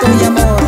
tu amor.